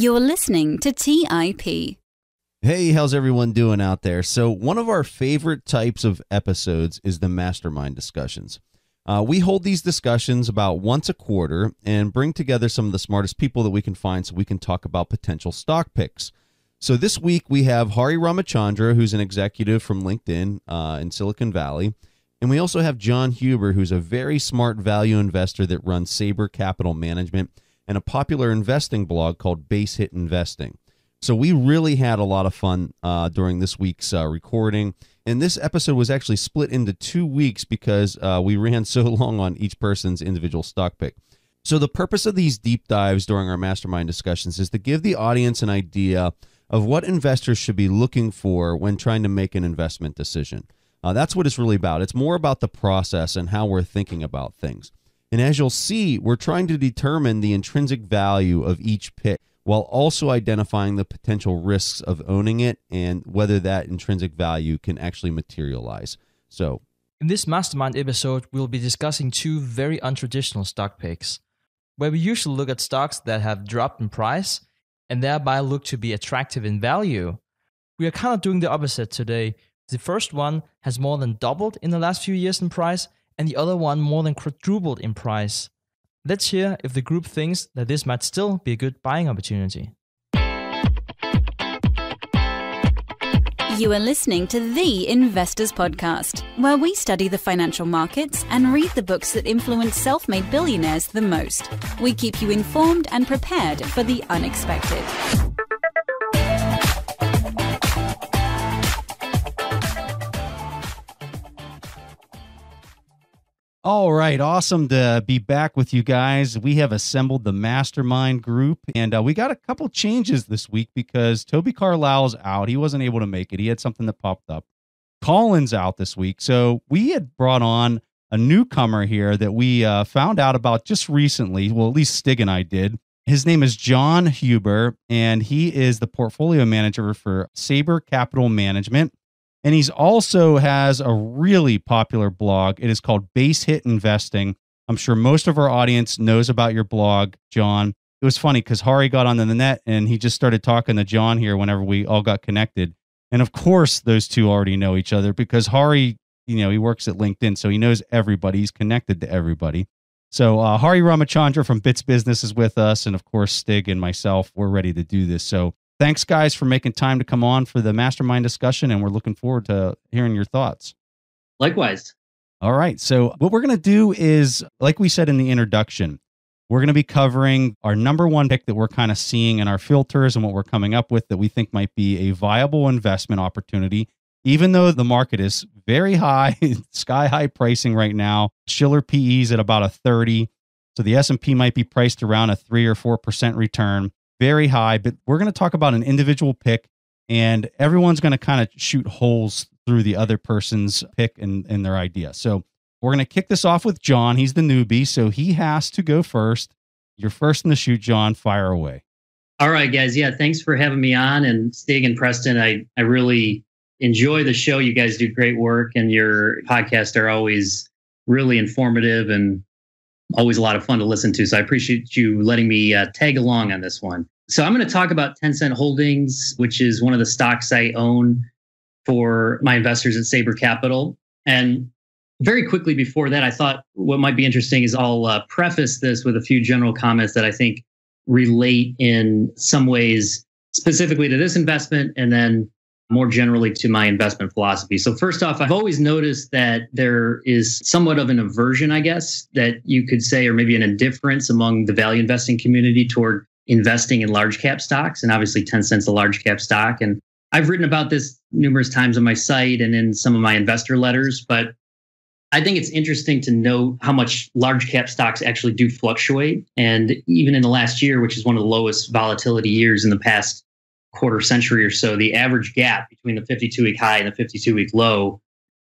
You're listening to TIP. Hey, how's everyone doing out there? So, one of our favorite types of episodes is the mastermind discussions. Uh, we hold these discussions about once a quarter and bring together some of the smartest people that we can find so we can talk about potential stock picks. So, this week we have Hari Ramachandra, who's an executive from LinkedIn uh, in Silicon Valley. And we also have John Huber, who's a very smart value investor that runs Saber Capital Management and a popular investing blog called Base Hit Investing. So we really had a lot of fun uh, during this week's uh, recording. And this episode was actually split into two weeks because uh, we ran so long on each person's individual stock pick. So the purpose of these deep dives during our mastermind discussions is to give the audience an idea of what investors should be looking for when trying to make an investment decision. Uh, that's what it's really about. It's more about the process and how we're thinking about things. And as you'll see, we're trying to determine the intrinsic value of each pick while also identifying the potential risks of owning it and whether that intrinsic value can actually materialize. So, in this mastermind episode, we'll be discussing two very untraditional stock picks, where we usually look at stocks that have dropped in price and thereby look to be attractive in value. We are kind of doing the opposite today. The first one has more than doubled in the last few years in price, and the other one more than quadrupled in price. Let's hear if the group thinks that this might still be a good buying opportunity. You are listening to The Investors Podcast, where we study the financial markets and read the books that influence self made billionaires the most. We keep you informed and prepared for the unexpected. All right, awesome to be back with you guys. We have assembled the mastermind group, and uh, we got a couple changes this week because Toby Carlisle's out. He wasn't able to make it. He had something that popped up. Colin's out this week, so we had brought on a newcomer here that we uh, found out about just recently. Well, at least Stig and I did. His name is John Huber, and he is the portfolio manager for Saber Capital Management. And he's also has a really popular blog. It is called Base Hit Investing. I'm sure most of our audience knows about your blog, John. It was funny because Hari got onto the net and he just started talking to John here whenever we all got connected. And of course, those two already know each other because Hari, you know, he works at LinkedIn, so he knows everybody. He's connected to everybody. So uh, Hari Ramachandra from Bits Business is with us, and of course Stig and myself. We're ready to do this. So thanks, guys, for making time to come on for the mastermind discussion, and we're looking forward to hearing your thoughts. Likewise. All right. So, what we're going to do is, like we said in the introduction, we're going to be covering our number one pick that we're kind of seeing in our filters and what we're coming up with that we think might be a viable investment opportunity. Even though the market is very high, sky high pricing right now, Shiller PEs at about a 30. So the S&P might be priced around a 3 or 4% return very high, but we're going to talk about an individual pick and everyone's going to kind of shoot holes through the other person's pick and, and their idea. So we're going to kick this off with John. He's the newbie, so he has to go first. You're first in the shoot, John. Fire away. All right, guys. Yeah, thanks for having me on. And Stig and Preston, I, I really enjoy the show. You guys do great work, and your podcasts are always really informative and always a lot of fun to listen to. So I appreciate you letting me uh, tag along on this one. So I'm going to talk about Tencent Holdings, which is one of the stocks I own for my investors at Saber Capital. And very quickly before that, I thought what might be interesting is I'll uh, preface this with a few general comments that I think relate in some ways specifically to this investment and then more generally to my investment philosophy. So, first off, I've always noticed that there is somewhat of an aversion, I guess, that you could say, or maybe an indifference among the value investing community toward investing in large cap stocks. And obviously, Tencent's a large cap stock. And I've written about this numerous times on my site and in some of my investor letters, but I think it's interesting to note how much large cap stocks actually do fluctuate. And even in the last year, which is one of the lowest volatility years in the past quarter century or so, the average gap between the 52 week high and the 52 week low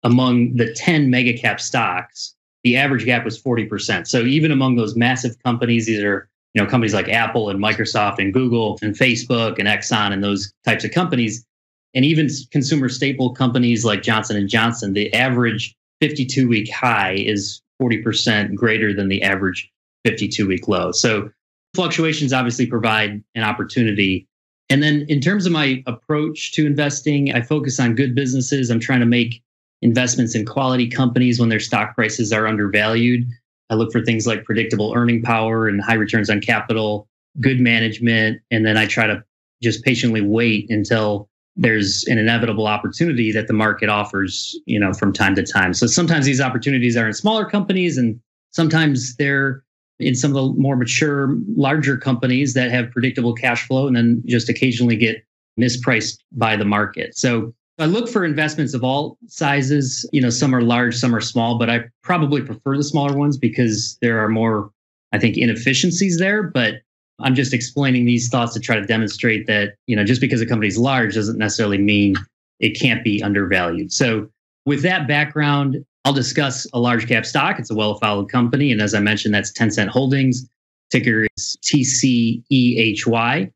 among the 10 mega cap stocks, the average gap was 40%. So even among those massive companies, these are you know companies like Apple and Microsoft and Google and Facebook and Exxon and those types of companies, and even consumer staple companies like Johnson and Johnson, the average 52 week high is 40% greater than the average 52 week low. So fluctuations obviously provide an opportunity. And then in terms of my approach to investing, I focus on good businesses. I'm trying to make investments in quality companies when their stock prices are undervalued. I look for things like predictable earning power and high returns on capital, good management, and then I try to just patiently wait until there's an inevitable opportunity that the market offers, you know, from time to time. So sometimes these opportunities are in smaller companies and sometimes they're in some of the more mature, larger companies that have predictable cash flow and then just occasionally get mispriced by the market. So I look for investments of all sizes. You know, some are large, some are small, but I probably prefer the smaller ones because there are more, I think, inefficiencies there. But I'm just explaining these thoughts to try to demonstrate that, you know, just because a company's large doesn't necessarily mean it can't be undervalued. So with that background, I'll discuss a large cap stock. It's a well followed company. And as I mentioned, that's Tencent Holdings. Ticker is TCEHY.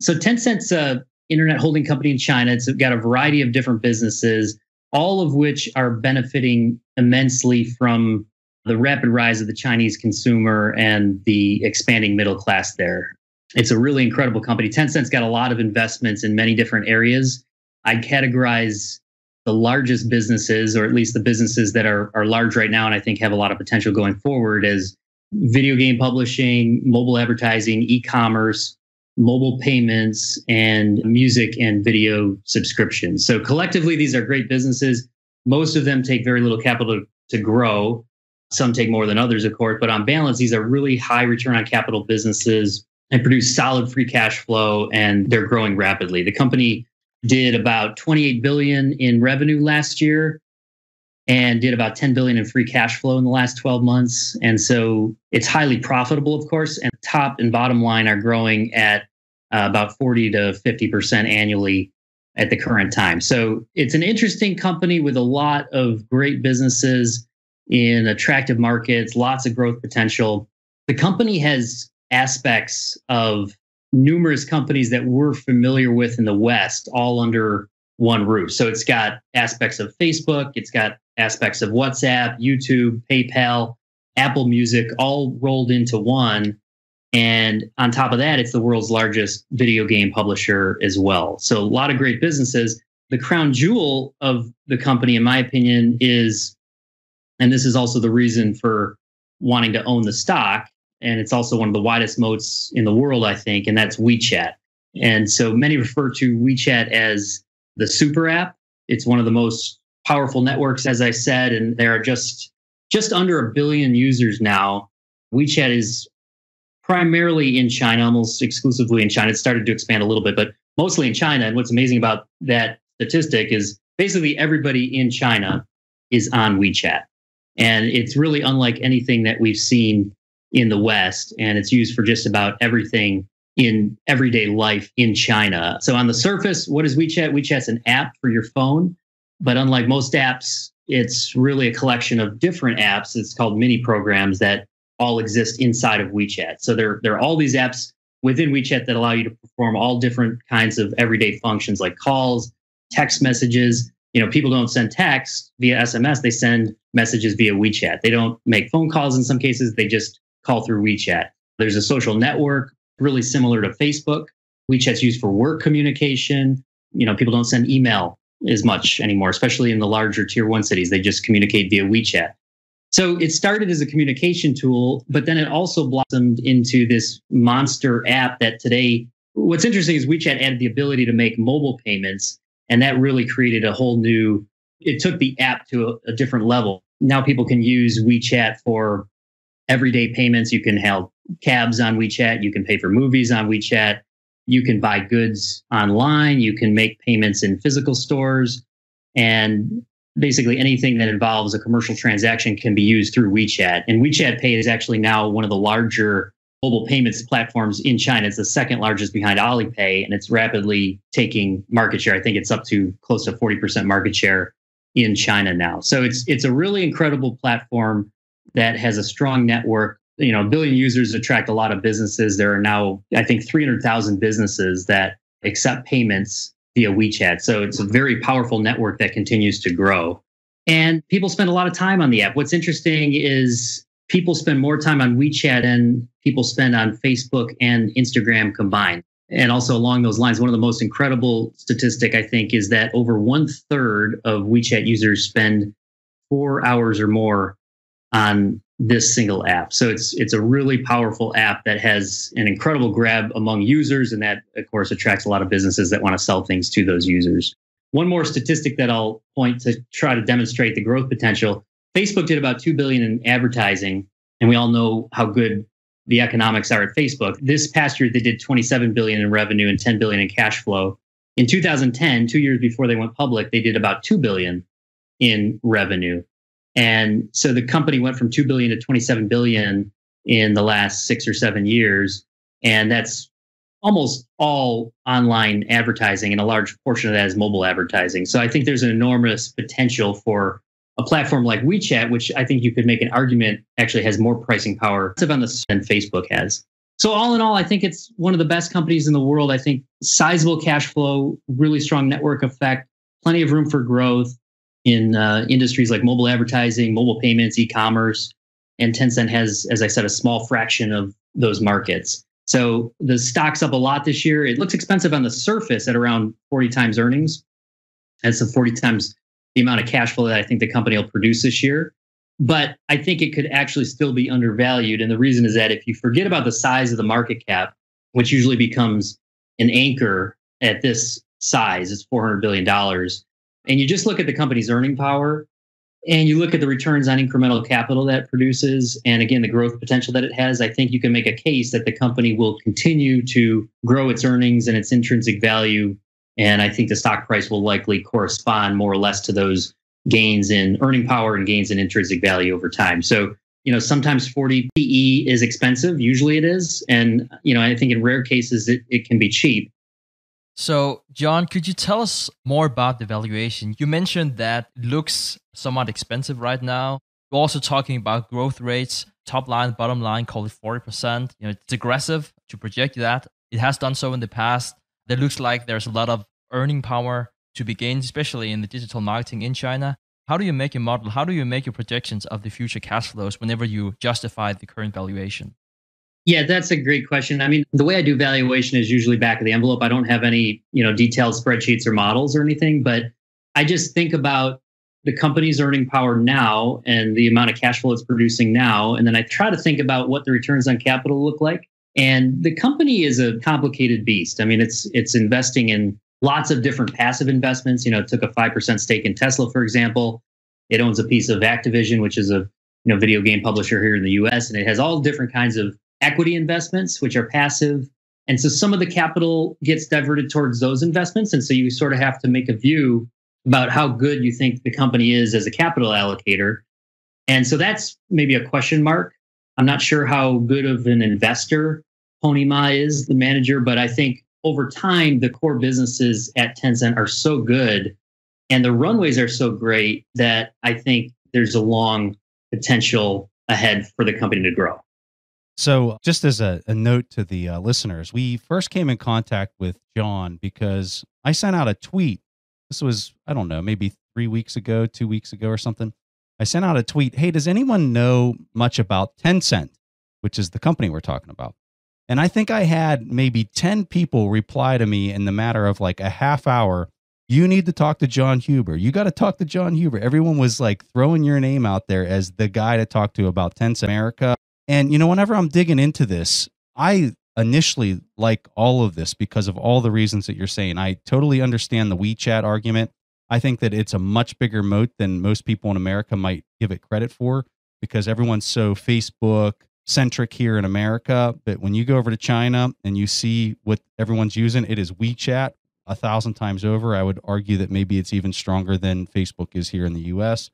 So Tencent's a internet holding company in China. It's got a variety of different businesses, all of which are benefiting immensely from the rapid rise of the Chinese consumer and the expanding middle class there. It's a really incredible company. Tencent's got a lot of investments in many different areas. I categorize the largest businesses, or at least the businesses that are, are large right now, and I think have a lot of potential going forward, is video game publishing, mobile advertising, e commerce, mobile payments, and music and video subscriptions. So collectively, these are great businesses. Most of them take very little capital to grow. Some take more than others, of course, but on balance, these are really high return on capital businesses and produce solid free cash flow, and they're growing rapidly. The company did about 28 billion in revenue last year and did about 10 billion in free cash flow in the last 12 months. And so it's highly profitable of course and top and bottom line are growing at uh, about 40 to 50% annually at the current time. So it's an interesting company with a lot of great businesses in attractive markets lots of growth potential. The company has aspects of numerous companies that we're familiar with in the West all under one roof. So it's got aspects of Facebook, it's got aspects of WhatsApp, YouTube, PayPal, Apple Music, all rolled into one. And on top of that, it's the world's largest video game publisher as well. So a lot of great businesses. The crown jewel of the company, in my opinion, is, and this is also the reason for wanting to own the stock, and it's also one of the widest moats in the world, I think, and that's WeChat. And so many refer to WeChat as the super app. It's one of the most powerful networks, as I said, and there are just just under a billion users now. WeChat is primarily in China, almost exclusively in China. It started to expand a little bit, but mostly in China. And what's amazing about that statistic is basically everybody in China is on WeChat. And it's really unlike anything that we've seen in the West, and it's used for just about everything in everyday life in China. So on the surface, what is WeChat? WeChat's an app for your phone, but unlike most apps, it's really a collection of different apps. It's called mini programs that all exist inside of WeChat. So there, there are all these apps within WeChat that allow you to perform all different kinds of everyday functions like calls, text messages. You know, people don't send text via SMS, they send messages via WeChat. They don't make phone calls in some cases, they just call through WeChat. There's a social network really similar to Facebook. WeChat's used for work communication. You know, people don't send email as much anymore, especially in the larger tier one cities. They just communicate via WeChat. So it started as a communication tool, but then it also blossomed into this monster app that today, what's interesting is WeChat added the ability to make mobile payments. And that really created a whole new, it took the app to a, a different level. Now people can use WeChat for everyday payments. You can hail cabs on WeChat. You can pay for movies on WeChat. You can buy goods online. You can make payments in physical stores. And basically anything that involves a commercial transaction can be used through WeChat. And WeChat Pay is actually now one of the larger mobile payments platforms in China. It's the second largest behind Alipay, and it's rapidly taking market share. I think it's up to close to 40% market share in China now. So it's it's a really incredible platform that has a strong network. You know, a billion users attract a lot of businesses. There are now, I think, 300,000 businesses that accept payments via WeChat. So it's a very powerful network that continues to grow. And people spend a lot of time on the app. What's interesting is people spend more time on WeChat than people spend on Facebook and Instagram combined. And also along those lines, one of the most incredible statistic I think is that over one third of WeChat users spend four hours or more on this single app. So it's it's a really powerful app that has an incredible grab among users, and that of course attracts a lot of businesses that want to sell things to those users. One more statistic that I'll point to try to demonstrate the growth potential. Facebook did about 2 billion in advertising, and we all know how good the economics are at Facebook. This past year they did 27 billion in revenue and 10 billion in cash flow. In 2010, 2 years before they went public, they did about 2 billion in revenue. And so the company went from 2 billion to 27 billion in the last 6 or 7 years, and that's almost all online advertising and a large portion of that is mobile advertising. So I think there's an enormous potential for a platform like WeChat, which I think you could make an argument actually has more pricing power than Facebook has. So all in all, I think it's one of the best companies in the world. I think sizable cash flow, really strong network effect, plenty of room for growth in uh, industries like mobile advertising, mobile payments, e-commerce, and Tencent has, as I said, a small fraction of those markets. So the stock's up a lot this year. It looks expensive on the surface at around 40 times earnings. That's the 40 times the amount of cash flow that I think the company will produce this year. But I think it could actually still be undervalued. And the reason is that if you forget about the size of the market cap, which usually becomes an anchor at this size, it's $400 billion, and you just look at the company's earning power and you look at the returns on incremental capital that it produces and again the growth potential that it has i think you can make a case that the company will continue to grow its earnings and its intrinsic value and I think the stock price will likely correspond more or less to those gains in earning power and gains in intrinsic value over time. So, you know, sometimes 40 PE is expensive. Usually it is. And, you know, I think in rare cases it, it can be cheap. So, John, could you tell us more about the valuation? You mentioned that it looks somewhat expensive right now. You're also talking about growth rates, top line, bottom line, call it 40%. You know, it's aggressive to project that. It has done so in the past there looks like there's a lot of earning power to be gained, especially in the digital marketing in China. How do you make your model? How do you make your projections of the future cash flows whenever you justify the current valuation? Yeah, that's a great question. I mean, the way I do valuation is usually back of the envelope. I don't have any, you know, detailed spreadsheets or models or anything, but I just think about the company's earning power now and the amount of cash flow it's producing now. And then I try to think about what the returns on capital look like. And the company is a complicated beast. I mean, it's it's investing in lots of different passive investments. You know, it took a five percent stake in Tesla, for example. It owns a piece of Activision, which is a you know video game publisher here in the U.S., and it has all different kinds of equity investments, which are passive. And so some of the capital gets diverted towards those investments, and so you sort of have to make a view about how good you think the company is as a capital allocator. And so that's maybe a question mark. I'm not sure how good of an investor Pony Ma is, the manager, but I think over time, the core businesses at Tencent are so good and the runways are so great that I think there's a long potential ahead for the company to grow. So, just as a, a note to the uh, listeners, we first came in contact with John because I sent out a tweet. This was, I don't know, maybe three weeks ago, two weeks ago, or something. I sent out a tweet Hey, does anyone know much about Tencent, which is the company we're talking about? And I think I had maybe 10 people reply to me in the matter of like a half hour. You need to talk to John Huber. You got to talk to John Huber. Everyone was like throwing your name out there as the guy to talk to about Tencent America. And, you know, whenever I'm digging into this, I initially like all of this because of all the reasons that you're saying. I totally understand the WeChat argument. I think that it's a much bigger moat than most people in America might give it credit for because everyone's so Facebook, centric here in America, but when you go over to China and you see what everyone's using, it is WeChat a thousand times over. I would argue that maybe it's even stronger than Facebook is here in the US.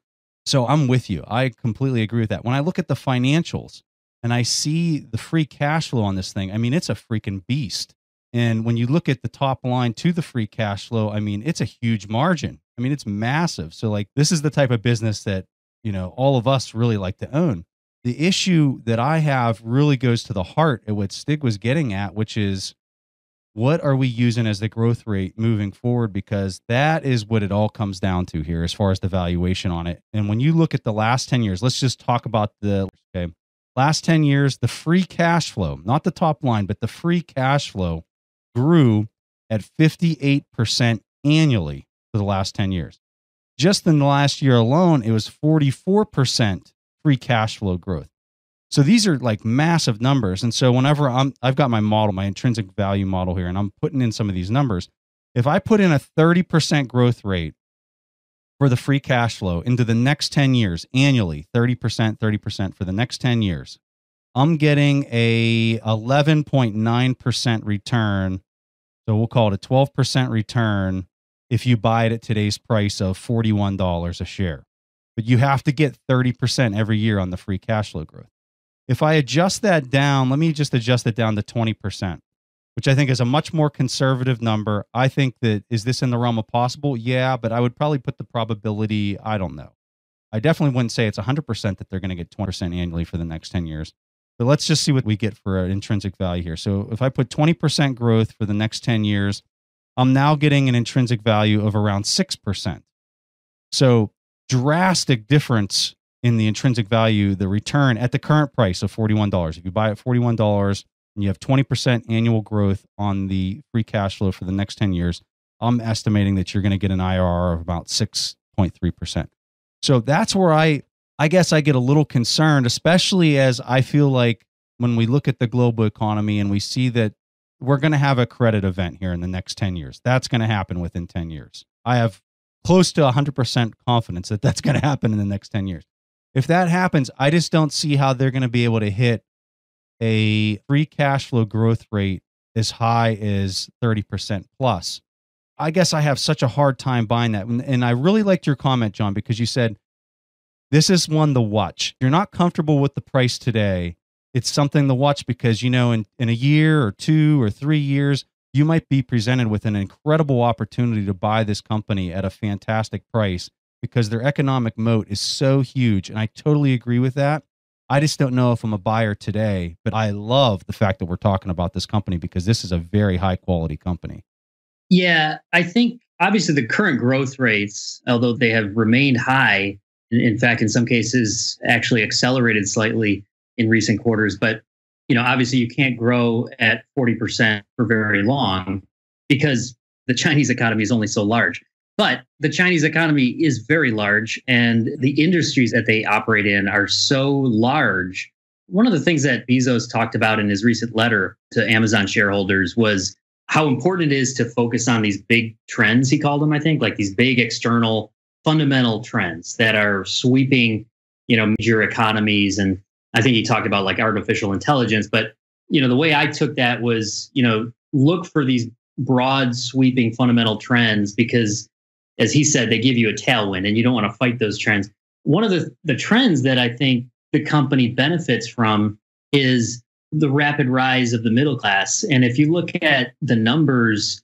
So I'm with you. I completely agree with that. When I look at the financials and I see the free cash flow on this thing, I mean, it's a freaking beast. And when you look at the top line to the free cash flow, I mean, it's a huge margin. I mean, it's massive. So, like, this is the type of business that, you know, all of us really like to own the issue that I have really goes to the heart of what Stig was getting at, which is what are we using as the growth rate moving forward? Because that is what it all comes down to here as far as the valuation on it. And when you look at the last 10 years, let's just talk about the okay. Last 10 years, the free cash flow, not the top line, but the free cash flow grew at 58% annually for the last 10 years. Just in the last year alone, it was 44% free cash flow growth. So these are like massive numbers. And so whenever I'm I've got my model, my intrinsic value model here, and I'm putting in some of these numbers. If I put in a 30% growth rate for the free cash flow into the next 10 years annually, 30%, 30% for the next 10 years, I'm getting a 11.9% return. So we'll call it a 12% return if you buy it at today's price of $41 a share. But you have to get 30% every year on the free cash flow growth. If I adjust that down, let me just adjust it down to 20%, which I think is a much more conservative number. I think that is this in the realm of possible? Yeah, but I would probably put the probability, I don't know. I definitely wouldn't say it's 100% that they're going to get 20% annually for the next 10 years. But let's just see what we get for an intrinsic value here. So if I put 20% growth for the next 10 years, I'm now getting an intrinsic value of around 6%. So drastic difference in the intrinsic value, the return at the current price of $41. If you buy at $41 and you have 20% annual growth on the free cash flow for the next 10 years, I'm estimating that you're going to get an IRR of about 6.3%. So that's where I I guess I get a little concerned, especially as I feel like when we look at the global economy and we see that we're going to have a credit event here in the next 10 years. That's going to happen within 10 years. I have close to 100% confidence that that's going to happen in the next 10 years. If that happens, I just don't see how they're going to be able to hit a free cash flow growth rate as high as 30% plus. I guess I have such a hard time buying that. And, I really liked your comment, John, because you said this is one to watch. You're not comfortable with the price today. It's something to watch because, you know, in, in a year or two or three years, you might be presented with an incredible opportunity to buy this company at a fantastic price because their economic moat is so huge. And I totally agree with that. I just don't know if I'm a buyer today, but I love the fact that we're talking about this company because this is a very high quality company. Yeah, I think obviously the current growth rates, although they have remained high, in fact, in some cases, actually accelerated slightly in recent quarters. But you know, obviously, you can't grow at 40% for very long because the Chinese economy is only so large. But the Chinese economy is very large, and the industries that they operate in are so large. One of the things that Bezos talked about in his recent letter to Amazon shareholders was how important it is to focus on these big trends, he called them, I think, like these big external fundamental trends that are sweeping, you know, major economies. And I think he talked about like artificial intelligence. But, you know, the way I took that was, you know, look for these broad sweeping fundamental trends because as he said, they give you a tailwind and you don't want to fight those trends. One of the, the trends that I think the company benefits from is the rapid rise of the middle class. And if you look at the numbers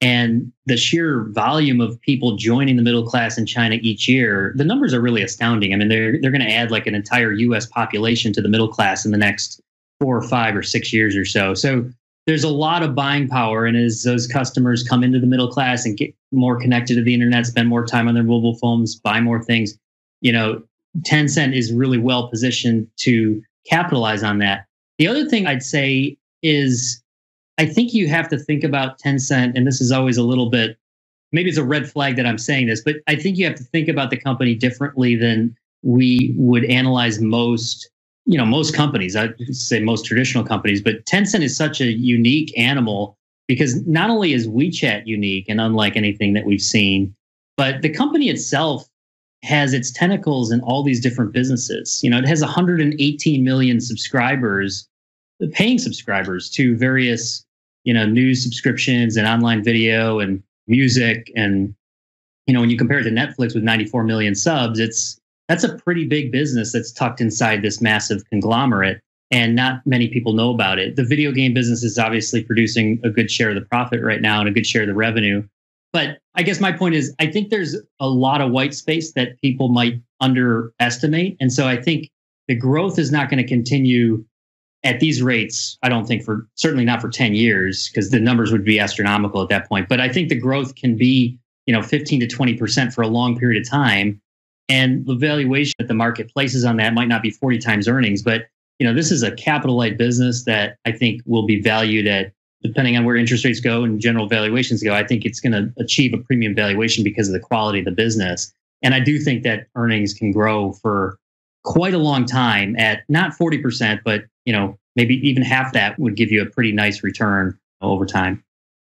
and the sheer volume of people joining the middle class in China each year, the numbers are really astounding. I mean, they're they're going to add like an entire U.S. population to the middle class in the next four or five or six years or so. So there's a lot of buying power, and as those customers come into the middle class and get more connected to the internet, spend more time on their mobile phones, buy more things, you know, Tencent is really well positioned to capitalize on that. The other thing I'd say is I think you have to think about Tencent, and this is always a little bit, maybe it's a red flag that I'm saying this, but I think you have to think about the company differently than we would analyze most, you know, most companies. I'd say most traditional companies, but Tencent is such a unique animal because not only is WeChat unique and unlike anything that we've seen, but the company itself has its tentacles in all these different businesses. You know, it has 118 million subscribers, paying subscribers to various you know news subscriptions and online video and music and you know when you compare it to netflix with 94 million subs it's that's a pretty big business that's tucked inside this massive conglomerate and not many people know about it the video game business is obviously producing a good share of the profit right now and a good share of the revenue but i guess my point is i think there's a lot of white space that people might underestimate and so i think the growth is not going to continue at these rates, I don't think for certainly not for 10 years because the numbers would be astronomical at that point. But I think the growth can be, you know, 15 to 20% for a long period of time. And the valuation that the market places on that might not be 40 times earnings, but you know, this is a capital light business that I think will be valued at depending on where interest rates go and general valuations go, I think it's going to achieve a premium valuation because of the quality of the business. And I do think that earnings can grow for quite a long time at not 40%, but you know, maybe even half that would give you a pretty nice return over time.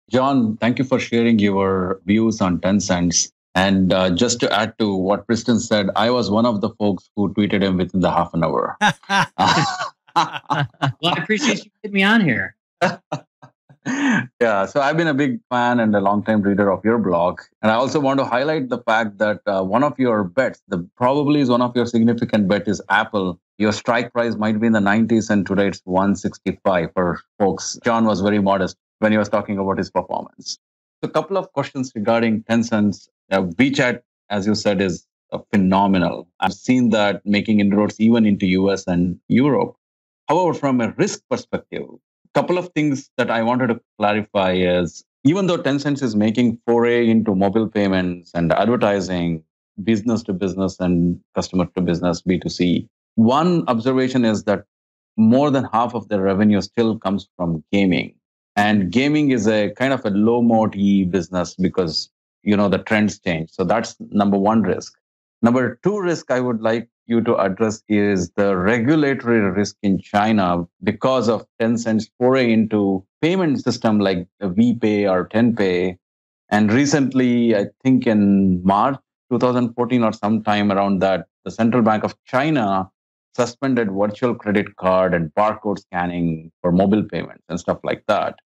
John, thank you for sharing your views on Tencent. And uh, just to add to what Preston said, I was one of the folks who tweeted him within the half an hour. well, I appreciate you getting me on here. yeah, so I've been a big fan and a long-time reader of your blog, and I also want to highlight the fact that uh, one of your bets, the probably is one of your significant bet, is Apple. Your strike price might be in the 90s, and today it's 165 for folks. John was very modest when he was talking about his performance. a couple of questions regarding Tencent's uh, WeChat, as you said, is phenomenal. I've seen that making inroads even into US and Europe. However, from a risk perspective, a couple of things that I wanted to clarify is even though Tencent is making foray into mobile payments and advertising, business to business and customer to business, B2C, one observation is that more than half of their revenue still comes from gaming. And gaming is a kind of a low moat business because you know the trends change. So that's number one risk. Number two risk I would like you to address is the regulatory risk in China because of Tencent's foray into payment system like VPay or TenPay. And recently, I think in March 2014 or sometime around that, the Central Bank of China suspended virtual credit card and barcode scanning for mobile payments and stuff like that.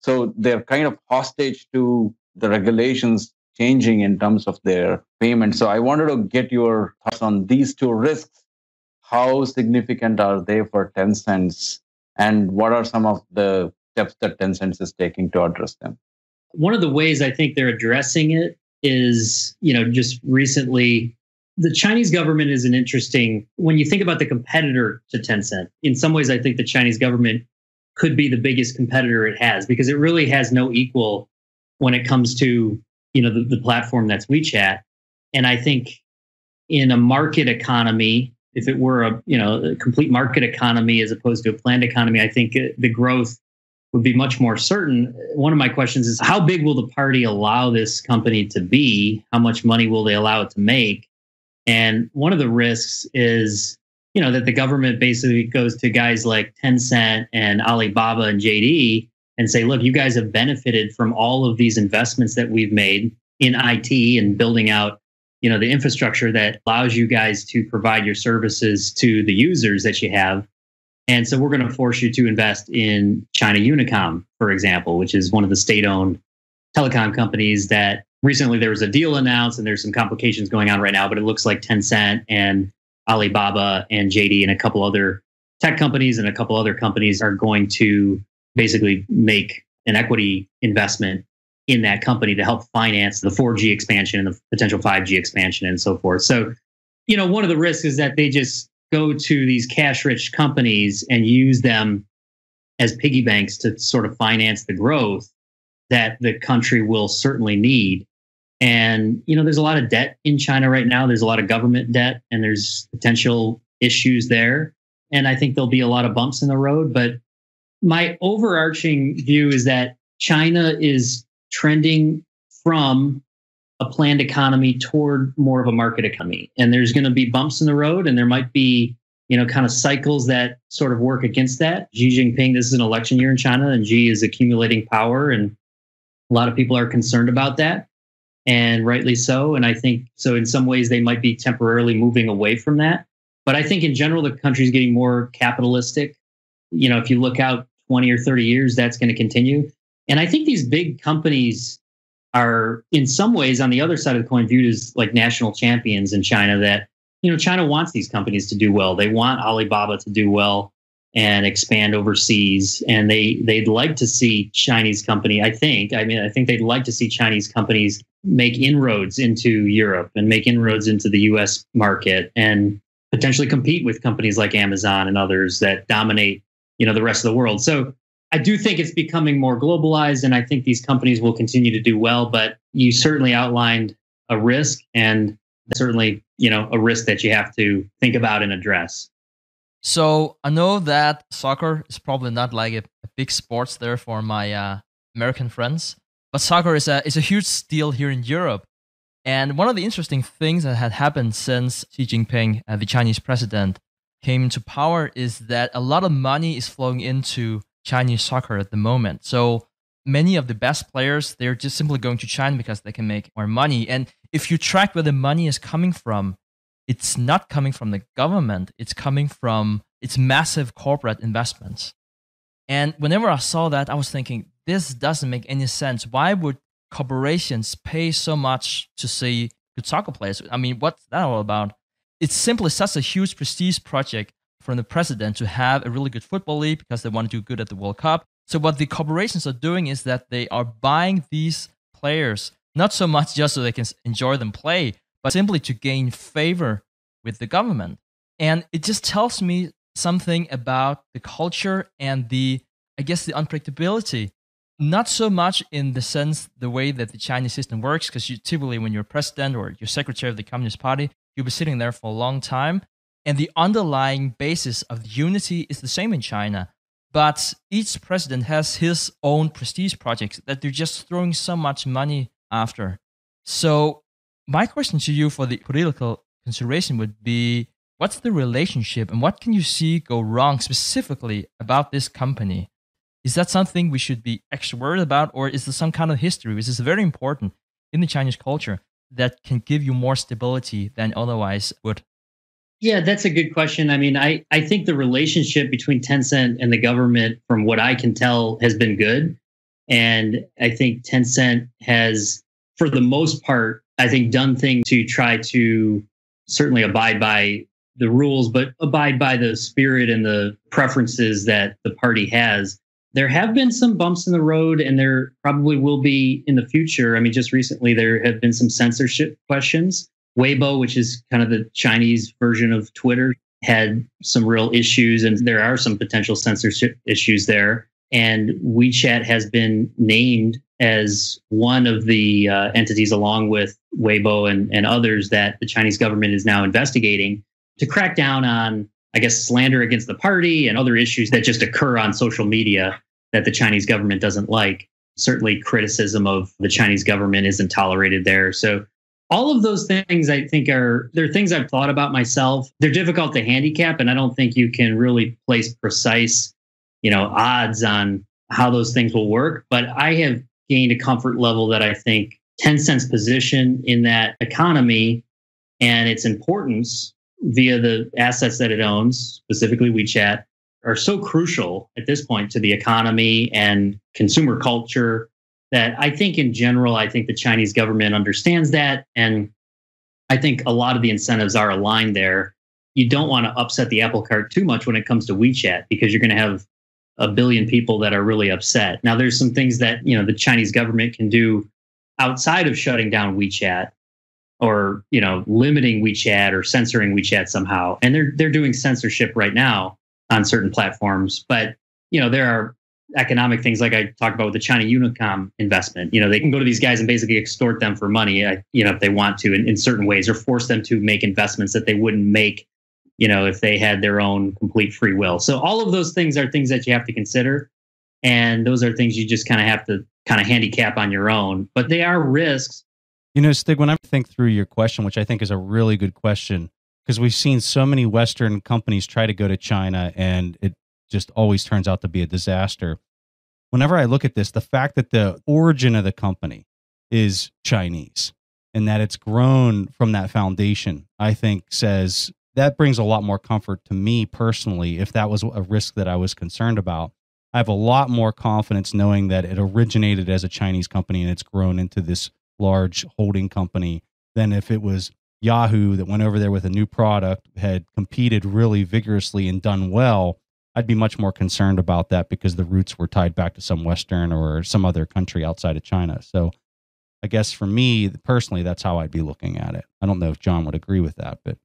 So they're kind of hostage to the regulations changing in terms of their payment. So I wanted to get your thoughts on these two risks. How significant are they for Tencent? And what are some of the steps that Tencent is taking to address them? One of the ways I think they're addressing it is, you know, just recently, the Chinese government is an interesting, when you think about the competitor to Tencent, in some ways, I think the Chinese government could be the biggest competitor it has because it really has no equal when it comes to you know the, the platform that's WeChat. And I think in a market economy, if it were a you know a complete market economy as opposed to a planned economy, I think uh, the growth would be much more certain. One of my questions is how big will the party allow this company to be? How much money will they allow it to make? And one of the risks is, you know, that the government basically goes to guys like Tencent and Alibaba and JD and say, look, you guys have benefited from all of these investments that we've made in IT and building out, you know, the infrastructure that allows you guys to provide your services to the users that you have. And so we're going to force you to invest in China Unicom, for example, which is one of the state-owned telecom companies that recently there was a deal announced and there's some complications going on right now, but it looks like Tencent and Alibaba and JD and a couple other tech companies and a couple other companies are going to basically make an equity investment in that company to help finance the 4G expansion and the potential 5G expansion and so forth. So, you know, one of the risks is that they just go to these cash rich companies and use them as piggy banks to sort of finance the growth that the country will certainly need. And, you know, there's a lot of debt in China right now. There's a lot of government debt and there's potential issues there. And I think there'll be a lot of bumps in the road, but my overarching view is that China is trending from a planned economy toward more of a market economy. And there's going to be bumps in the road, and there might be, you know, kind of cycles that sort of work against that. Xi Jinping, this is an election year in China, and Xi is accumulating power, and a lot of people are concerned about that, and rightly so. And I think so, in some ways, they might be temporarily moving away from that. But I think in general, the country is getting more capitalistic you know, if you look out 20 or 30 years, that's going to continue. And I think these big companies are in some ways on the other side of the coin viewed as like national champions in China that, you know, China wants these companies to do well. They want Alibaba to do well and expand overseas. And they they'd like to see Chinese company, I think, I mean, I think they'd like to see Chinese companies make inroads into Europe and make inroads into the US market and potentially compete with companies like Amazon and others that dominate you know the rest of the world. So I do think it's becoming more globalized, and I think these companies will continue to do well. But you certainly outlined a risk, and certainly you know a risk that you have to think about and address. So I know that soccer is probably not like a, a big sports there for my uh, American friends, but soccer is a is a huge deal here in Europe. And one of the interesting things that had happened since Xi Jinping, uh, the Chinese president, came to power is that a lot of money is flowing into Chinese soccer at the moment. So many of the best players, they're just simply going to China because they can make more money. And if you track where the money is coming from, it's not coming from the government, it's coming from its massive corporate investments. And whenever I saw that, I was thinking, this doesn't make any sense. Why would corporations pay so much to see good soccer players? I mean, what's that all about? It's simply such a huge prestige project from the president to have a really good football league because they want to do good at the World Cup. So what the corporations are doing is that they are buying these players not so much just so they can enjoy them play, but simply to gain favor with the government. And it just tells me something about the culture and the, I guess, the unpredictability. Not so much in the sense the way that the Chinese system works, because you typically, when you're president or you're secretary of the Communist Party, you'll be sitting there for a long time. And the underlying basis of unity is the same in China. But each president has his own prestige projects that they're just throwing so much money after. So, my question to you for the political consideration would be what's the relationship and what can you see go wrong specifically about this company? Is that something we should be extra worried about, or is there some kind of history, which is very important in the Chinese culture, that can give you more stability than otherwise would? Yeah, that's a good question. I mean, I, I think the relationship between Tencent and the government, from what I can tell, has been good. And I think Tencent has, for the most part, I think done things to try to certainly abide by the rules, but abide by the spirit and the preferences that the party has. There have been some bumps in the road, and there probably will be in the future. I mean, just recently, there have been some censorship questions. Weibo, which is kind of the Chinese version of Twitter, had some real issues, and there are some potential censorship issues there. And WeChat has been named as one of the uh, entities, along with Weibo and, and others, that the Chinese government is now investigating to crack down on, I guess, slander against the party and other issues that just occur on social media that the Chinese government doesn't like. Certainly, criticism of the Chinese government isn't tolerated there. So, all of those things I think are they're things I've thought about myself. They're difficult to handicap, and I don't think you can really place precise, you know, odds on how those things will work. But I have gained a comfort level that I think Tencent's position in that economy and its importance via the assets that it owns, specifically WeChat, are so crucial at this point to the economy and consumer culture that I think in general, I think the Chinese government understands that. And I think a lot of the incentives are aligned there. You don't want to upset the apple cart too much when it comes to WeChat because you're going to have a billion people that are really upset. Now, there's some things that you know the Chinese government can do outside of shutting down WeChat or you know limiting WeChat or censoring WeChat somehow, and they're they're doing censorship right now on certain platforms. But you know there are economic things like I talked about with the China Unicom investment. You know they can go to these guys and basically extort them for money. You know if they want to in, in certain ways, or force them to make investments that they wouldn't make you know, if they had their own complete free will. So all of those things are things that you have to consider. And those are things you just kind of have to kind of handicap on your own, but they are risks. You know, Stig, when I think through your question, which I think is a really good question, because we've seen so many Western companies try to go to China and it just always turns out to be a disaster. Whenever I look at this, the fact that the origin of the company is Chinese and that it's grown from that foundation, I think says that brings a lot more comfort to me personally if that was a risk that I was concerned about. I have a lot more confidence knowing that it originated as a Chinese company and it's grown into this large holding company than if it was Yahoo that went over there with a new product, had competed really vigorously and done well. I'd be much more concerned about that because the roots were tied back to some Western or some other country outside of China. So I guess for me personally, that's how I'd be looking at it. I don't know if John would agree with that, but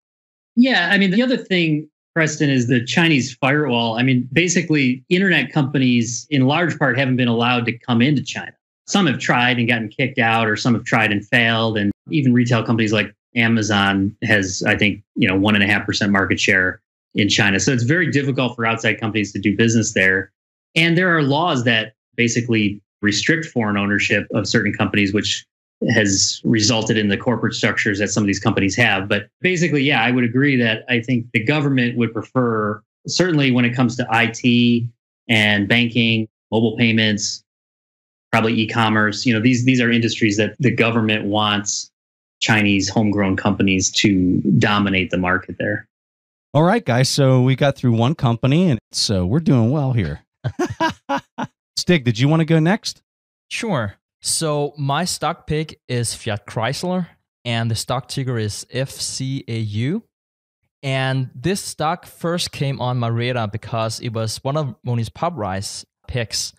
yeah, I mean, the other thing, Preston, is the Chinese firewall. I mean, basically, internet companies, in large part, haven't been allowed to come into China. Some have tried and gotten kicked out, or some have tried and failed. And even retail companies like Amazon has, I think, you know, one and a half percent market share in China. So it's very difficult for outside companies to do business there. And there are laws that basically restrict foreign ownership of certain companies, which has resulted in the corporate structures that some of these companies have. But basically, yeah, I would agree that I think the government would prefer, certainly when it comes to IT and banking, mobile payments, probably e-commerce. You know, these these are industries that the government wants Chinese homegrown companies to dominate the market there. All right, guys. So we got through one company, and so we're doing well here. Stig, did you want to go next? Sure. So my stock pick is Fiat Chrysler, and the stock ticker is FCAU. And this stock first came on my radar because it was one of Mohnish Pabrai's picks.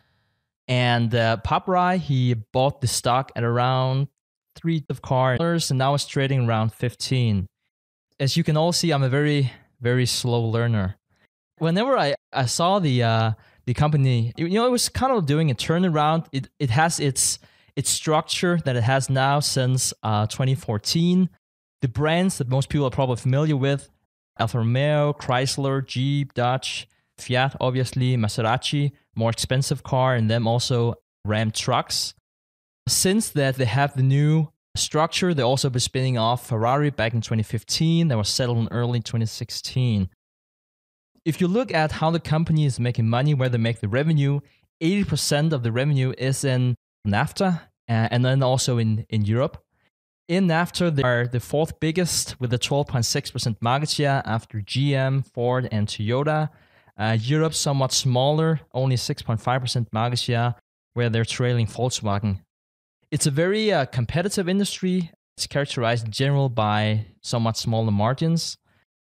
And uh, Pabrai, he bought the stock at around three of cars, and now it's trading around 15. As you can all see, I'm a very, very slow learner. Whenever I, I saw the uh, the company, you know, it was kind of doing a turnaround. It it has its its structure that it has now since uh, 2014. The brands that most people are probably familiar with Alfa Romeo, Chrysler, Jeep, Dodge, Fiat, obviously, Maserati, more expensive car, and then also Ram trucks. Since that, they have the new structure. They also been spinning off Ferrari back in 2015. That was settled in early 2016. If you look at how the company is making money, where they make the revenue, 80% of the revenue is in NAFTA and then also in, in Europe. In NAFTA, they are the fourth biggest with a 12.6% market share after GM, Ford, and Toyota. Uh, Europe, somewhat smaller, only 6.5% market share, where they're trailing Volkswagen. It's a very uh, competitive industry. It's characterized in general by somewhat smaller margins.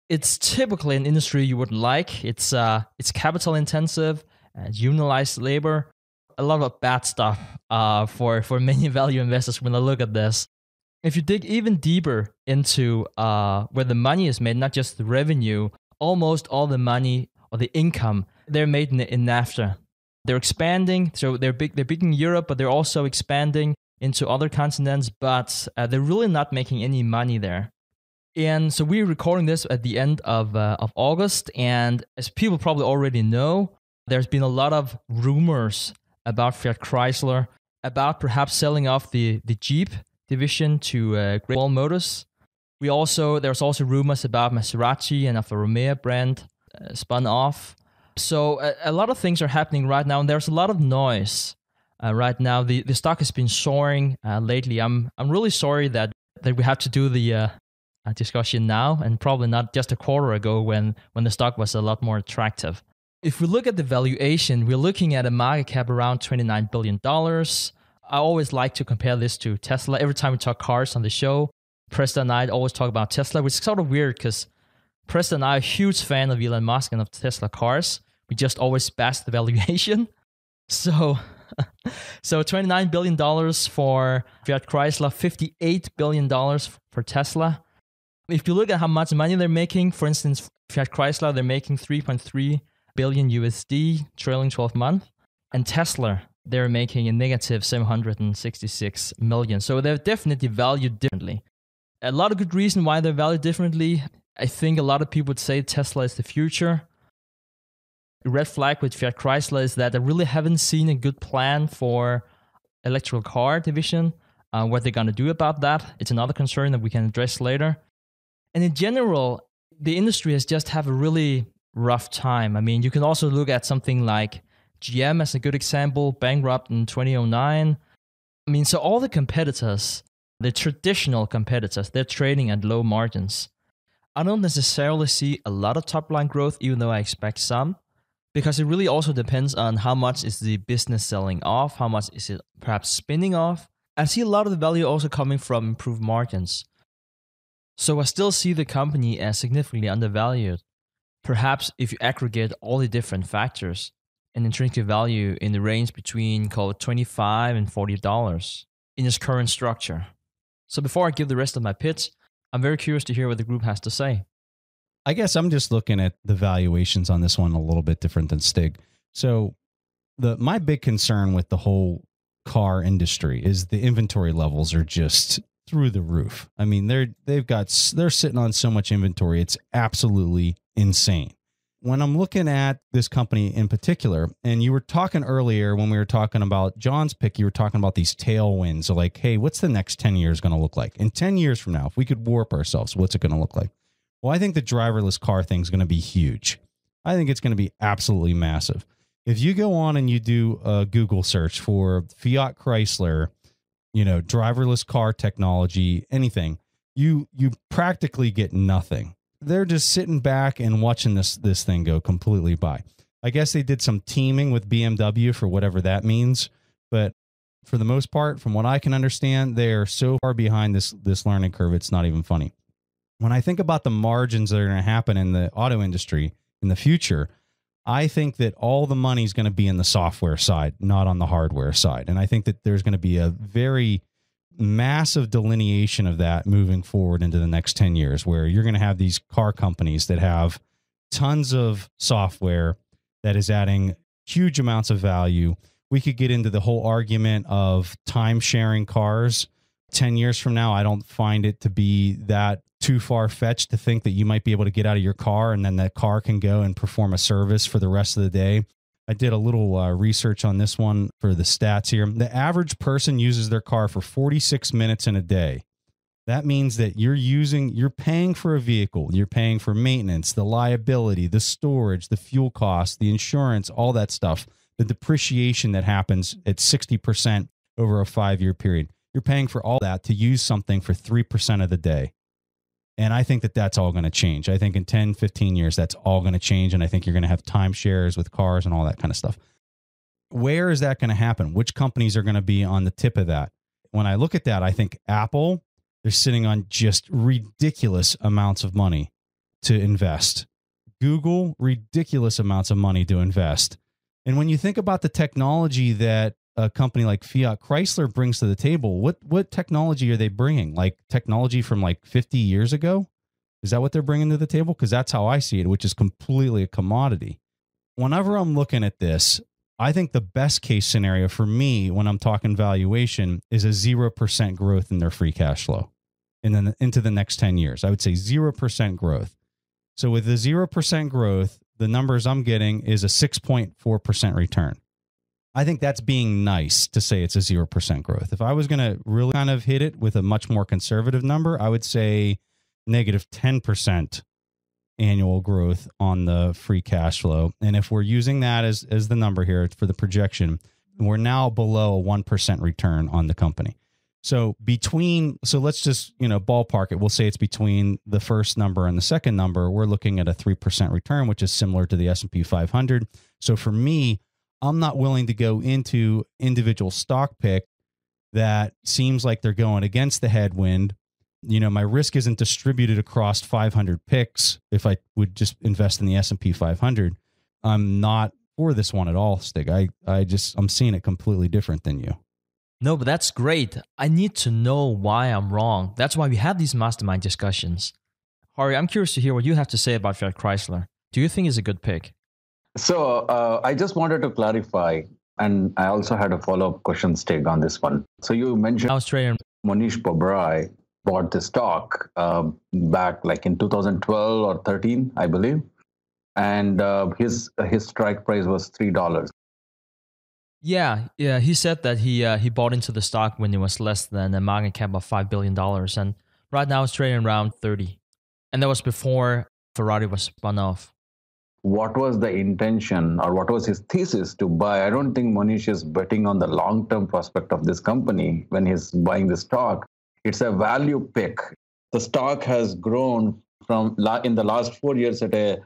It's typically an industry you wouldn't like. It's uh, it's capital intensive, uh, unionized labor, a lot of bad stuff uh, for for many value investors when they look at this if you dig even deeper into uh, where the money is made, not just the revenue, almost all the money or the income they're made in, in NAFTA. They're expanding, so they're big. They're big in Europe, but they're also expanding into other continents. But uh, they're really not making any money there. And so we're recording this at the end of uh, of August, and as people probably already know, there's been a lot of rumors about Fiat Chrysler about perhaps selling off the the Jeep division to uh, Great Wall Motors. We also there's also rumors about Maserati and Alfa Romeo brand spun off. So a, a, lot of things are happening right now, and there's a lot of noise uh, right now. The the stock has been soaring uh, lately. I'm I'm really sorry that that we have to do the uh, uh, discussion now, and probably not just a quarter ago when when the stock was a lot more attractive. If we look at the valuation, we're looking at a market cap around twenty nine billion dollars. I always like to compare this to Tesla. Every time we talk cars on the show, Preston and I always talk about Tesla, which is sort of weird because Preston and I are a huge fan of Elon Musk and of Tesla cars. We just always bash the valuation. So, so $29 billion for Fiat Chrysler, $58 billion for Tesla. If you look at how much money they're making, for instance, Fiat Chrysler, they're making 3.3 billion USD trailing 12 month. And Tesla, they're making a negative 766 million. So they're definitely valued differently. A lot of good reason why they're valued differently. I think a lot of people would say Tesla is the future. Red flag with Fiat Chrysler is that I really haven't seen a good plan for electrical car division. Uh, what they're going to do about that, it's another concern that we can address later. And in general, the industry has just have a really rough time. I mean, you can also look at something like GM as a good example, bankrupt in 2009. I mean, so all the competitors, the traditional competitors, they're trading at low margins. I don't necessarily see a lot of top line growth, even though I expect some, because it really also depends on how much is the business selling off, how much is it perhaps spinning off. I see a lot of the value also coming from improved margins. So I still see the company as significantly undervalued. Perhaps if you aggregate all the different factors, an intrinsic value in the range between call it 25 and 40 dollars in its current structure so before i give the rest of my pitch i'm very curious to hear what the group has to say. I guess i'm just looking at the valuations on this one a little bit different than stig. So the my big concern with the whole car industry is the inventory levels are just through the roof. I mean they're they've got they're sitting on so much inventory it's absolutely insane when I'm looking at this company in particular, and you were talking earlier when we were talking about John's pick, you were talking about these tailwinds. So like, hey, what's the next 10 years going to look like? In 10 years from now, if we could warp ourselves, what's it going to look like? Well, I think the driverless car thing is going to be huge. I think it's going to be absolutely massive. If you go on and you do a Google search for Fiat Chrysler, you know, driverless car technology, anything, you you practically get nothing they're just sitting back and watching this this thing go completely by. I guess they did some teaming with BMW for whatever that means, but for the most part, from what I can understand, they are so far behind this this learning curve. It's not even funny. When I think about the margins that are going to happen in the auto industry in the future, I think that all the money is going to be in the software side, not on the hardware side. And I think that there's going to be a very massive delineation of that moving forward into the next 10 years where you're going to have these car companies that have tons of software that is adding huge amounts of value. We could get into the whole argument of time sharing cars. 10 years from now, I don't find it to be that too far fetched to think that you might be able to get out of your car and then that car can go and perform a service for the rest of the day I did a little uh, research on this one for the stats here. The average person uses their car for 46 minutes in a day. That means that you're using, you're paying for a vehicle, you're paying for maintenance, the liability, the storage, the fuel costs, the insurance, all that stuff, the depreciation that happens at 60% over a five year period. You're paying for all that to use something for 3% of the day. And I think that that's all going to change. I think in 10, 15 years, that's all going to change. And I think you're going to have timeshares with cars and all that kind of stuff. Where is that going to happen? Which companies are going to be on the tip of that? When I look at that, I think Apple, they're sitting on just ridiculous amounts of money to invest. Google, ridiculous amounts of money to invest. And when you think about the technology that a company like Fiat Chrysler brings to the table, what what technology are they bringing? Like technology from like 50 years ago? Is that what they're bringing to the table? Because that's how I see it, which is completely a commodity. Whenever I'm looking at this, I think the best case scenario for me when I'm talking valuation is a 0% growth in their free cash flow and then into the next 10 years. I would say 0% growth. So with the 0% growth, the numbers I'm getting is a 6.4% return. I think that's being nice to say it's a 0% growth. If I was going to really kind of hit it with a much more conservative number, I would say negative 10% annual growth on the free cash flow. And if we're using that as, as the number here for the projection, we're now below a 1% return on the company. So between, so let's just, you know, ballpark it. We'll say it's between the first number and the second number. We're looking at a 3% return, which is similar to the S&P 500. So for me, I'm not willing to go into individual stock pick that seems like they're going against the headwind. You know, my risk isn't distributed across 500 picks. If I would just invest in the S&P 500, I'm not for this one at all, Stig. I, I just, I'm seeing it completely different than you. No, but that's great. I need to know why I'm wrong. That's why we have these mastermind discussions. Hari, I'm curious to hear what you have to say about Fiat Chrysler. Do you think it's a good pick? So uh, I just wanted to clarify, and I also had a follow-up question, Stig, on this one. So you mentioned Australian Mohnish Pabrai bought the stock uh, back like in 2012 or 13, I believe, and uh, his his strike price was three dollars. Yeah, yeah. He said that he uh, he bought into the stock when it was less than a market cap of five billion dollars, and right now it's trading around thirty, and that was before Ferrari was spun off what was the intention or what was his thesis to buy. I don't think Mohnish is betting on the long term prospect of this company when he's buying the stock. It's a value pick. The stock has grown from in the last four years at a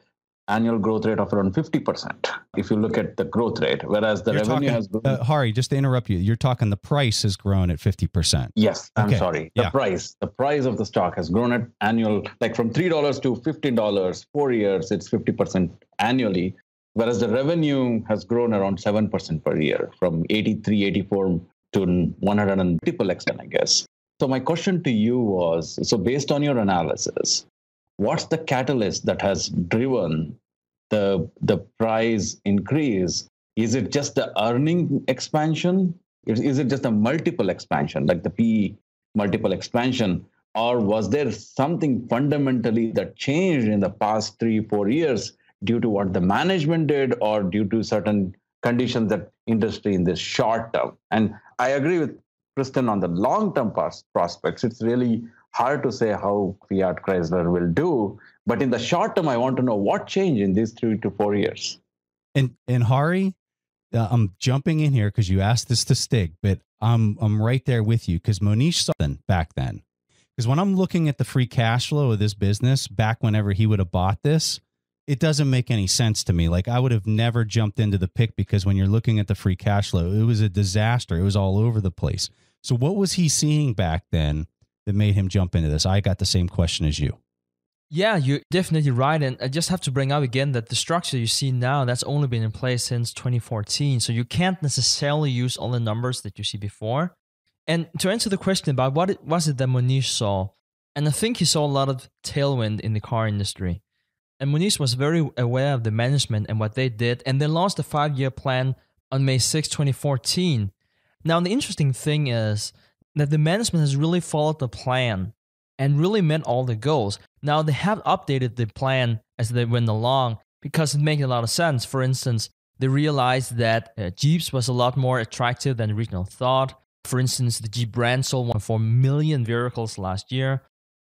annual growth rate of around 50% if you look at the growth rate whereas the you're revenue talking, has grown uh, hari just to interrupt you you're talking the price has grown at 50% yes i'm okay. sorry the yeah. price the price of the stock has grown at annual like from $3 to $15 four years it's 50% annually whereas the revenue has grown around 7% per year from 83 84 to 100 and multiple extent i guess so my question to you was so based on your analysis what's the catalyst that has driven the the price increase is it just the earning expansion is, is it just a multiple expansion like the p multiple expansion or was there something fundamentally that changed in the past three four years due to what the management did or due to certain conditions that industry in this short term. And I agree with Preston on the long term prospects. It's really hard to say how Fiat Chrysler will do. But in the short term, I want to know what changed in these three to four years. And and Hari, uh, I'm jumping in here because you asked this to Stig, but I'm I'm right there with you because Mohnish saw them back then. Because when I'm looking at the free cash flow of this business back whenever he would have bought this, it doesn't make any sense to me. Like I would have never jumped into the pick because when you're looking at the free cash flow, it was a disaster. It was all over the place. So what was he seeing back then that made him jump into this? I got the same question as you. Yeah, you're definitely right. And I just have to bring up again that the structure you see now, that's only been in place since 2014. So you can't necessarily use all the numbers that you see before. And to answer the question about what it, was it that Mohnish saw, and I think he saw a lot of tailwind in the car industry. And Mohnish was very aware of the management and what they did, and they launched a five year plan on May 6, 2014. Now, the interesting thing is that the management has really followed the plan and really met all the goals. Now, they have updated the plan as they went along because it makes a lot of sense. For instance, they realized that uh, Jeeps was a lot more attractive than original thought. For instance, the Jeep brand sold 1.4 million vehicles last year,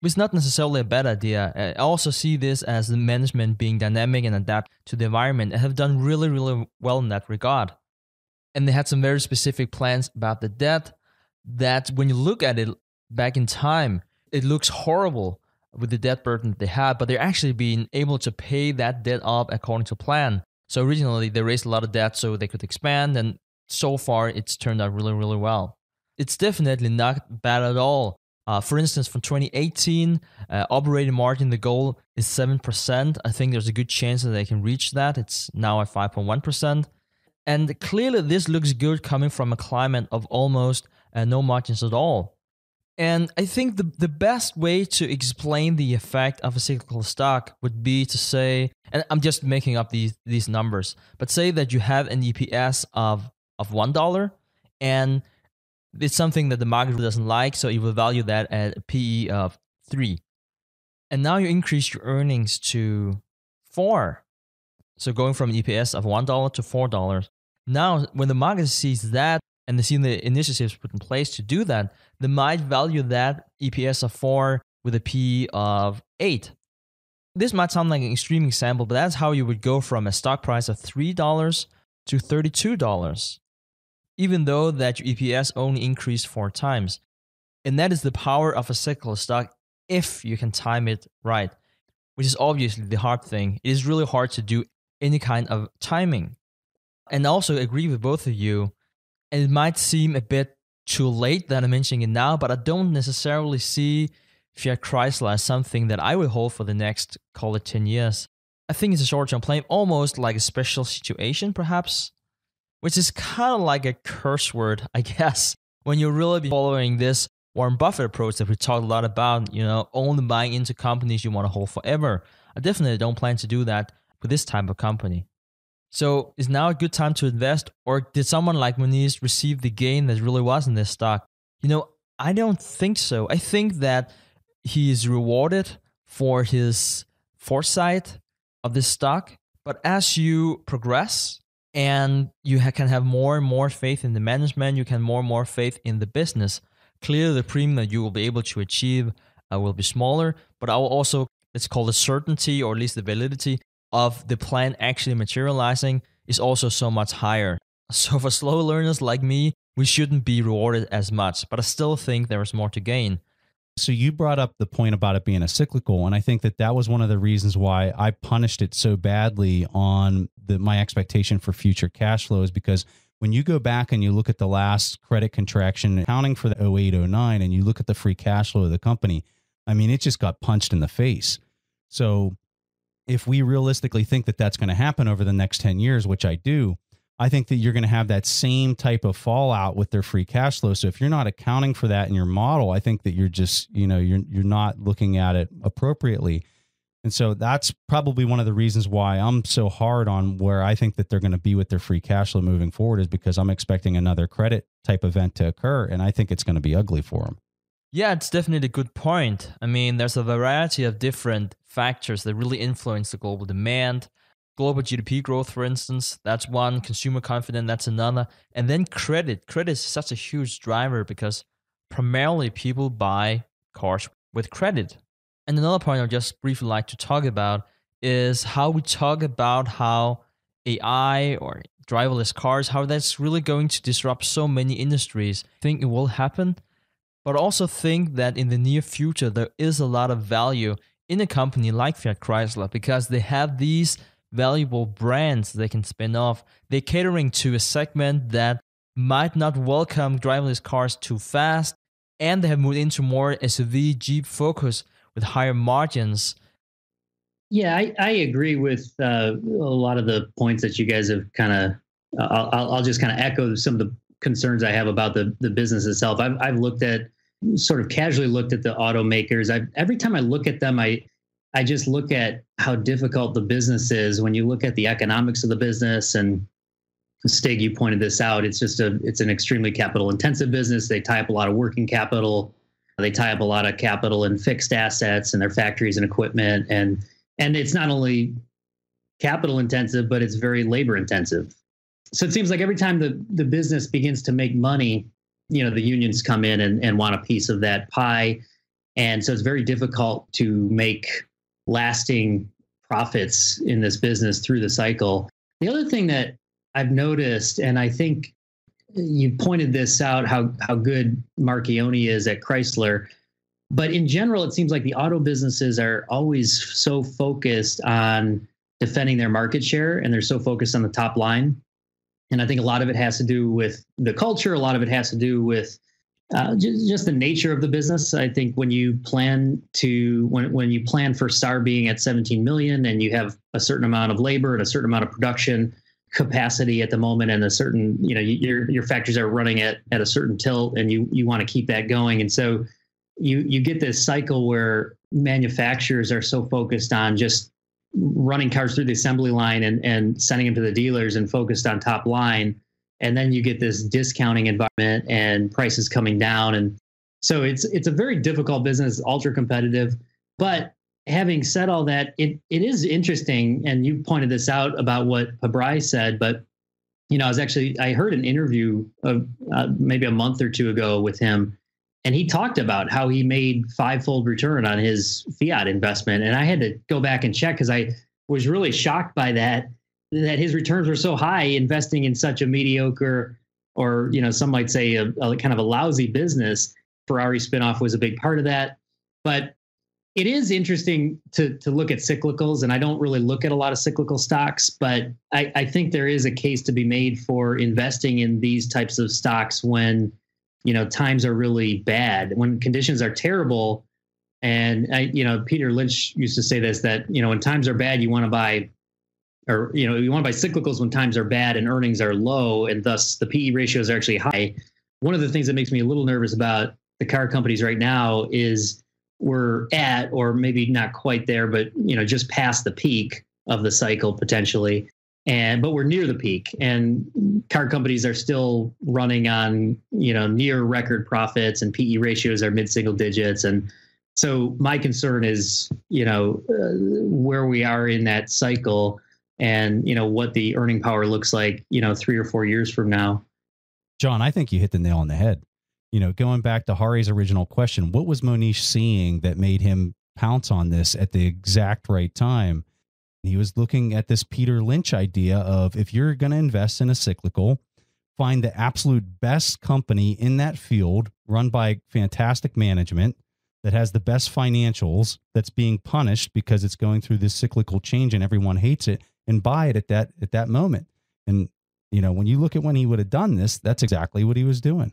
it's not necessarily a bad idea. I also see this as the management being dynamic and adapt to the environment and have done really, really well in that regard. And they had some very specific plans about the debt that when you look at it back in time, it looks horrible with the debt burden that they had, but they're actually being able to pay that debt off according to plan. So originally they raised a lot of debt so they could expand, and so far it's turned out really, really well. It's definitely not bad at all uh, for instance, from 2018, uh, operating margin, the goal is 7%. I think there's a good chance that they can reach that. It's now at 5.1%. And clearly, this looks good coming from a climate of almost uh, no margins at all. And I think the, the best way to explain the effect of a cyclical stock would be to say, and I'm just making up these, these numbers, but say that you have an EPS of, of $1 and it's something that the market doesn't like, so it will value that at a PE of three. And now you increase your earnings to four. So going from an EPS of one dollar to four dollars. Now, when the market sees that and they see the initiatives put in place to do that, they might value that EPS of four with a PE of eight. This might sound like an extreme example, but that's how you would go from a stock price of three dollars to thirty-two dollars even though that your EPS only increased four times. And that is the power of a cyclical stock if you can time it right, which is obviously the hard thing. It is really hard to do any kind of timing. And also agree with both of you. It might seem a bit too late that I'm mentioning it now, but I don't necessarily see Fiat Chrysler as something that I will hold for the next, call it 10 years. I think it's a short term play, almost like a special situation, perhaps which is kind of like a curse word, I guess, when you're really following this Warren Buffett approach that we talked a lot about, you know, only buying into companies you want to hold forever. I definitely don't plan to do that with this type of company. So is now a good time to invest, or did someone like Mohnish receive the gain that really was in this stock? You know, I don't think so. I think that he is rewarded for his foresight of this stock. But as you progress and you can have more and more faith in the management you can more and more faith in the business clearly the premium that you will be able to achieve uh, will be smaller but i will also let's call the certainty or at least the validity of the plan actually materializing is also so much higher so for slow learners like me we shouldn't be rewarded as much but i still think there is more to gain so you brought up the point about it being a cyclical, and I think that that was one of the reasons why I punished it so badly on the, my expectation for future cash flows because when you go back and you look at the last credit contraction, accounting for the 08, 09, and you look at the free cash flow of the company, I mean, it just got punched in the face. So if we realistically think that that's going to happen over the next 10 years, which I do, I think that you're going to have that same type of fallout with their free cash flow. So if you're not accounting for that in your model, I think that you're just, you know, you're you're not looking at it appropriately. And so that's probably one of the reasons why I'm so hard on where I think that they're going to be with their free cash flow moving forward is because I'm expecting another credit type event to occur and I think it's going to be ugly for them. Yeah, it's definitely a good point. I mean, there's a variety of different factors that really influence the global demand global GDP growth, for instance, that's one. Consumer confidence, that's another. And then credit. Credit is such a huge driver because primarily people buy cars with credit. And another point I'd just briefly like to talk about is how we talk about how AI or driverless cars, how that's really going to disrupt so many industries. Think it will happen, but also think that in the near future, there is a lot of value in a company like Fiat Chrysler because they have these valuable brands they can spin off. They're catering to a segment that might not welcome driverless cars too fast, and they have moved into more SUV Jeep focus with higher margins. Yeah, I, I agree with uh, a lot of the points that you guys have kind of. Uh, I'll, I'll just kind of echo some of the concerns I have about the the business itself. I've I've looked at sort of casually looked at the automakers. I every time I look at them, I I just look at how difficult the business is when you look at the economics of the business and Stig, you pointed this out. It's just a it's an extremely capital intensive business. They tie up a lot of working capital. They tie up a lot of capital in fixed assets and their factories and equipment. And and it's not only capital intensive, but it's very labor intensive. So it seems like every time the, the business begins to make money, you know, the unions come in and, and want a piece of that pie. And so it's very difficult to make lasting profits in this business through the cycle. The other thing that I've noticed, and I think you pointed this out how how good Marchionne is at Chrysler, but in general, it seems like the auto businesses are always so focused on defending their market share, and they're so focused on the top line. And I think a lot of it has to do with the culture. A lot of it has to do with uh, just, just the nature of the business. I think when you plan to when when you plan for SAAR being at 17 million and you have a certain amount of labor and a certain amount of production capacity at the moment and a certain you know your your factories are running at at a certain tilt and you you want to keep that going and so you you get this cycle where manufacturers are so focused on just running cars through the assembly line and and sending them to the dealers and focused on top line. And then you get this discounting environment and prices coming down. And so it's it's a very difficult business ultra competitive. But having said all that it it is interesting. And you pointed this out about what Pabrai said but you know i was actually i heard an interview of uh, maybe a month or two ago with him and he talked about how he made fivefold return on his fiat investment. And i had to go back and check because i was really shocked by that that his returns were so high investing in such a mediocre or you know some might say a, a kind of a lousy business. Ferrari spinoff was a big part of that. But it is interesting to to look at cyclicals and i don't really look at a lot of cyclical stocks but I, I think there is a case to be made for investing in these types of stocks when you know times are really bad when conditions are terrible. And I, you know peter lynch used to say this that you know when times are bad you want to buy or you know you want to buy cyclicals when times are bad and earnings are low and thus the pe ratios are actually high. One of the things that makes me a little nervous about the car companies right now is we're at or maybe not quite there but you know just past the peak of the cycle potentially and but we're near the peak and car companies are still running on you know near record profits and pe ratios are mid single digits. And so my concern is you know uh, where we are in that cycle and you know what the earning power looks like you know 3 or 4 years from now. John i think you hit the nail on the head. You know going back to hari's original question what was mohnish seeing that made him pounce on this at the exact right time he was looking at this Peter Lynch idea of if you're going to invest in a cyclical, find the absolute best company in that field run by fantastic management that has the best financials that's being punished because it's going through this cyclical change and everyone hates it and buy it at that at that moment. And you know, when you look at when he would have done this, that's exactly what he was doing.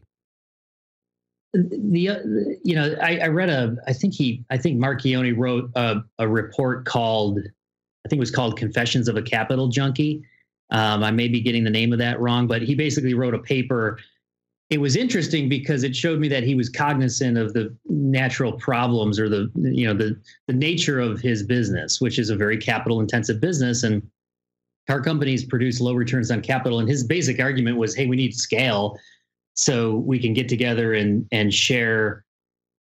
The you know, I, I read a I think he I think Marchionne wrote a, a report called I think it was called Confessions of a Capital Junkie. Um, I may be getting the name of that wrong, but he basically wrote a paper. It was interesting because it showed me that he was cognizant of the natural problems or the you know the the nature of his business, which is a very capital intensive business, and car companies produce low returns on capital. And his basic argument was, "Hey, we need scale, so we can get together and and share."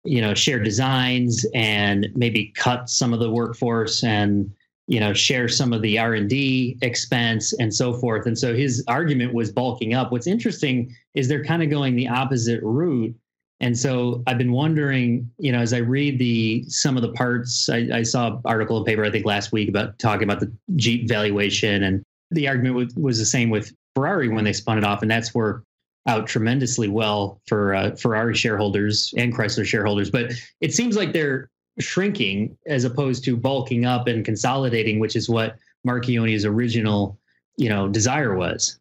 you know share designs and maybe cut some of the workforce and you know share sum of the r&d expense and so forth. And so his argument was bulking up. What's interesting is they're kind of going the opposite route. And so i've been wondering you know as i read the some of the parts i, I saw an article in paper i think last week about talking about the jeep valuation. And the argument was, was the same with ferrari when they spun it off and that's worked out tremendously well for uh, ferrari shareholders and chrysler shareholders. But it seems like they're shrinking as opposed to bulking up and consolidating, which is what Marchionne's original, you know, desire was.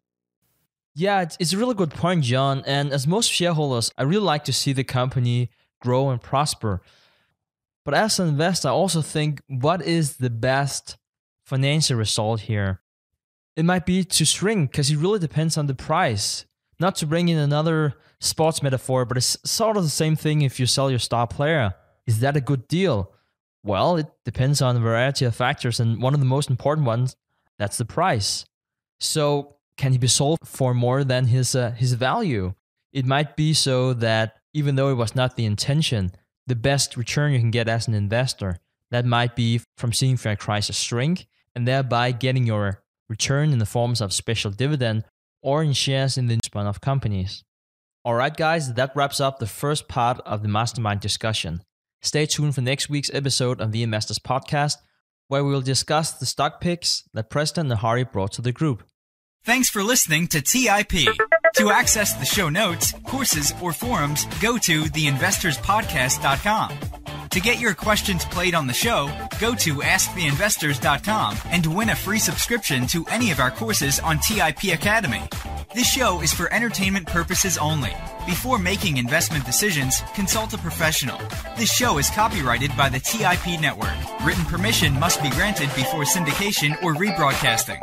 Yeah, it's a really good point, John. And as most shareholders, I really like to see the company grow and prosper. But as an investor, I also think what is the best financial result here? It might be to shrink because it really depends on the price. Not to bring in another sports metaphor, but it's sort of the same thing if you sell your star player is that a good deal? Well, it depends on a variety of factors, and one of the most important ones that's the price. So, can he be sold for more than his uh, his value? It might be so that even though it was not the intention, the best return you can get as an investor that might be from seeing fair prices shrink and thereby getting your return in the forms of special dividend or in shares in the spun off companies. All right, guys, that wraps up the first part of the mastermind discussion. Stay tuned for next week's episode of the Investors Podcast, where we will discuss the stock picks that Preston and Hari brought to the group. Thanks for listening to TIP. To access the show notes, courses, or forums, go to theinvestorspodcast.com. To get your questions played on the show, go to asktheinvestors.com and win a free subscription to any of our courses on TIP Academy. This show is for entertainment purposes only. Before making investment decisions, consult a professional. This show is copyrighted by the TIP Network. Written permission must be granted before syndication or rebroadcasting.